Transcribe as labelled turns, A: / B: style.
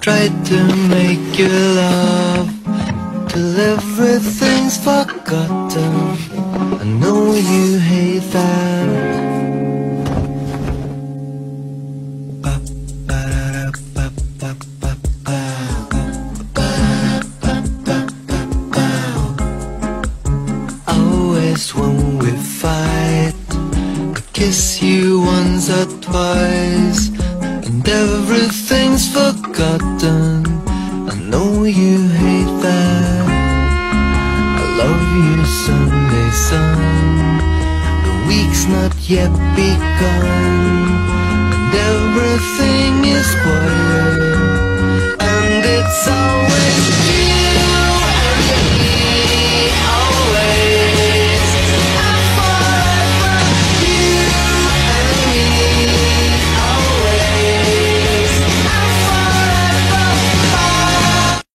A: try to make you love Till everything's forgotten. I know you hate that. Always when we fight I kiss you once or twice everything's forgotten. I know you hate that. I love you Sunday sun. The week's not yet begun